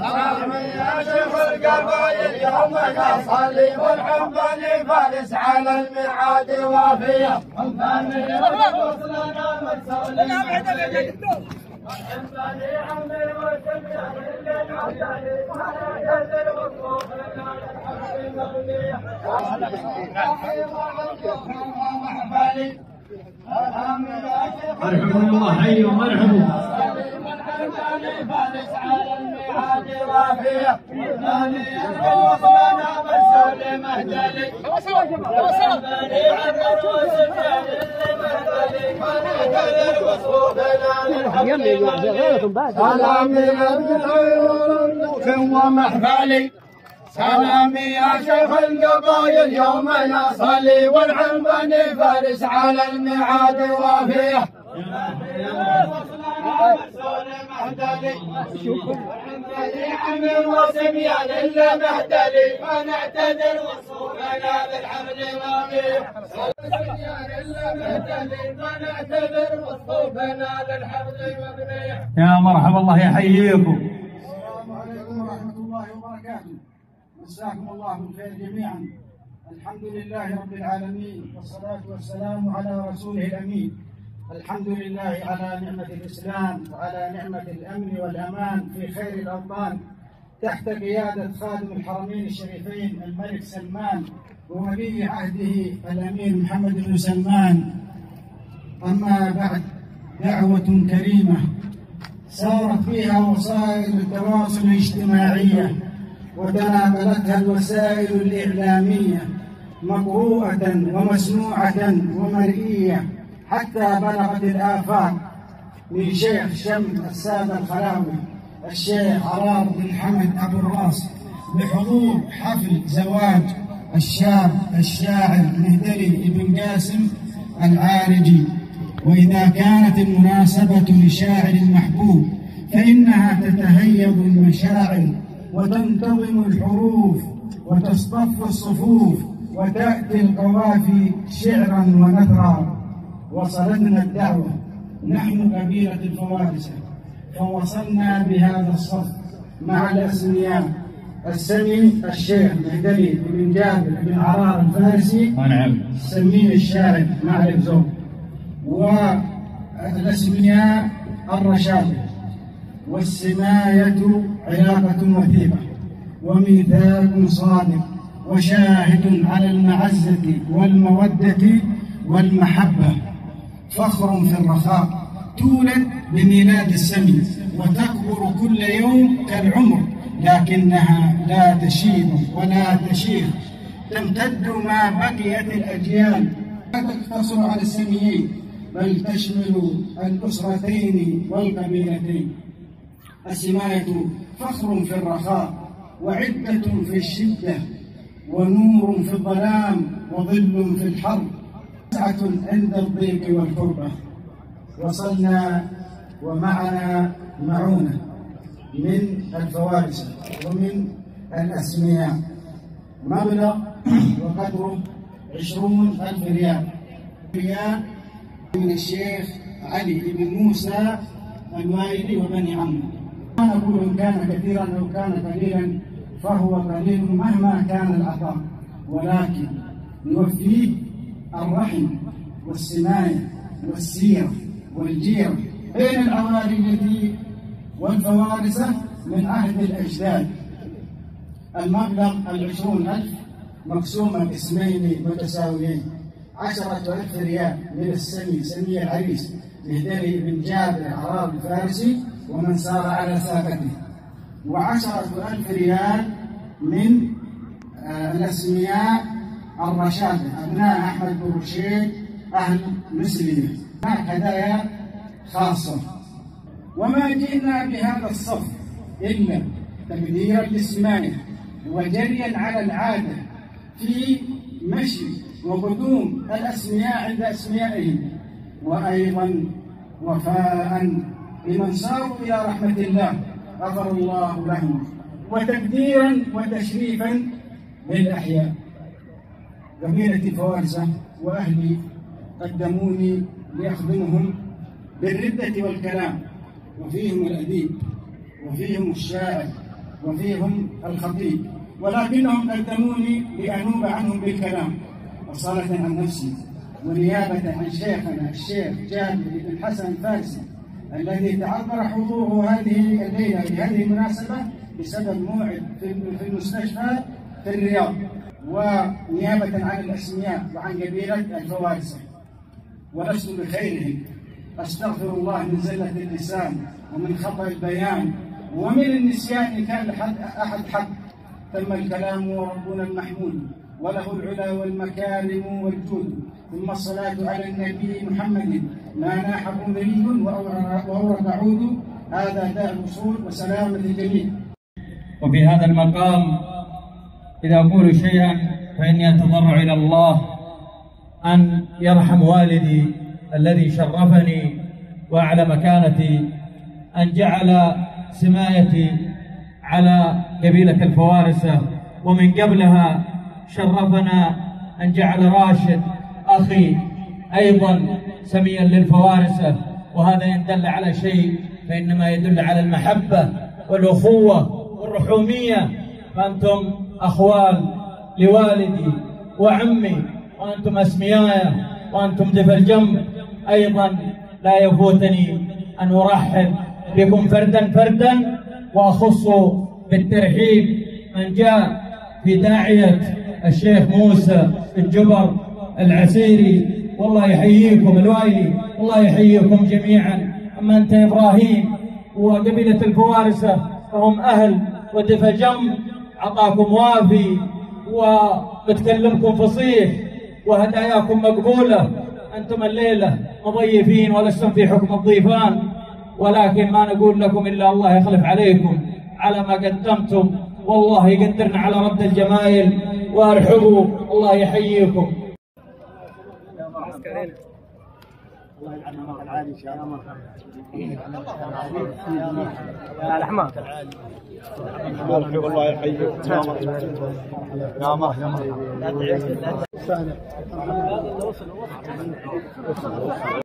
ومحملي يا شيخ القبائل يوم نصلي والحنبلي فارس على الميعاد وافيه الثاني وصلنا مرسولي والحنبلي عمي للعجل وأنا يزل وقوف مرحبا الله حي ومرحبا فارس على الميعاد وافيه الثاني وصلنا مرسولي مهدلي الحنبلي عمي وسميان للعجل وأنا يزل وقوف سلام من ومحفلي. سلامي يا شيخ القبايل يوم نصلي والعنبني فارس على الميعاد وافيه. يا مرحبا الله يحييكم السلام عليكم ورحمة الله وبركاته مساكم الله بالخير جميعا. الحمد لله رب العالمين والصلاة والسلام على رسوله الأمين. الحمد لله على نعمة الإسلام وعلى نعمة الأمن والأمان في خير الأوطان. تحت قيادة خادم الحرمين الشريفين الملك سلمان وولي عهده الأمير محمد بن سلمان. أما بعد دعوة كريمة. سارت فيها وسائل التواصل الاجتماعية. وتناولتها الوسائل الإعلامية مقروءة ومسموعة ومرئية حتى بلغت الآفاق من شيخ شم السادة الخلاوي الشيخ عرار بن حمد أبو الراس بحضور حفل زواج الشاب الشاعر مهدري بن قاسم العارجي. وإذا كانت المناسبة لشاعر محبوب فإنها تتهيب المشاعر وتنتظم الحروف وتصطف الصفوف وتأتي القوافي شعرا ونثرا. وصلتنا الدعوة. نحن قبيلة الفوارسة فوصلنا بهذا الصف مع الأسمياء. السمي الشيخ مهدلي بن جابر بن عرار الفارسي. نعم. السمين الشاعر معرف زوج والأسمياء الرشاد. والسماية علاقة وثيقة وميثاق صادق وشاهد على المعزة والمودة والمحبة. فخر في الرخاء تولد بميلاد السمي وتكبر كل يوم كالعمر لكنها لا تشيب ولا تشيخ. تمتد ما بقيت الأجيال لا تقتصر على السميين بل تشمل الأسرتين والقبيلتين. السماية فخر في الرخاء وعدة في الشدة ونور في الظلام وظل في الحر. سعة عند الضيق والكربة وصلنا ومعنا معونة من الفوارس ومن الأسمياء مبلغ وقدره عشرون ألف ريال. ريال من الشيخ علي بن موسى الوائلي وبني عمه. ما نقول إن كان كثيرا أو كان قليلا فهو قليل مهما كان العطاء ولكن نوفيه الرحم والسماية والسيرة والجيرة بين العوالي والفوارسة من عهد الأجداد. المبلغ العشرون ألف مقسومة قسمين متساويين عشرة ألف ريال من السمي سمي العريس مهدري بن جابر عراب الفارسي. ومن سار على ساقته وعشرة ألف ريال من آه، الأسمياء الرشادة أبناء أحمد بن رشيد أهل مسلمة هناك هدايا خاصة. وما جئنا بهذا الصف إلا تقديرا للسماية وجريا على العادة في مشي وقدوم الأسمياء عند أسميائهم وأيضا وفاء لمن ساروا إلى رحمة الله. غفر الله لهم وتقديرا وتشريفا للأحياء. قبيلة فوارسة وأهلي قدموني لأخدمهم بالردة والكلام. وفيهم الأديب وفيهم الشاعر وفيهم الخطيب. ولكنهم قدموني لأنوب عنهم بالكلام. أصالة عن نفسي ونيابة عن شيخنا الشيخ جابر بن حسن الفارسي الذي تعذر حضوره هذه الليلة في هذه المناسبة بسبب موعد في المستشفى في الرياض ونيابة عن الأسمياء وعن قبيلة الفوارسة ولست بخيرهم أستغفر الله من زلة اللسان ومن خطأ البيان ومن النسيان كان أحد حق. تم الكلام وربنا المحمود. وله العلا والمكارم والجود ثم الصلاة على النبي محمد. ما ناح قمري وأورد عود. هذا داء الوصول وسلامة الجميع وفي هذا المقام إذا أقول شيئا فإني أتضرع إلى الله أن يرحم والدي الذي شرفني وأعلى مكانتي أن جعل سمايتي على قبيلة الفوارسة ومن قبلها شرفنا أن جعل راشد أخي أيضا سميا للفوارسة وهذا إن دل على شيء فإنما يدل على المحبة والأخوة والرحومية. فأنتم أخوال لوالدي وعمي وأنتم أسمياي وأنتم دفى الجنب. أيضا لا يفوتني أن أرحب بكم فردا فردا وأخص بالترحيب من جاء في داعية الشيخ موسى الجبر العسيري. والله يحييكم الوايلي والله يحييكم جميعا. أما أنت إبراهيم وقبيلة الفوارسة فهم أهل ودفى جنب عطاكم وافي وبتكلمكم فصيح وهداياكم مقبولة. أنتم الليلة مضيفين ولستم في حكم الضيفان. ولكن ما نقول لكم إلا الله يخلف عليكم على ما قدمتم. والله يقدرنا على رد الجمايل. وأرحبوا. الله يحييكم. الله الله يا الله يا يا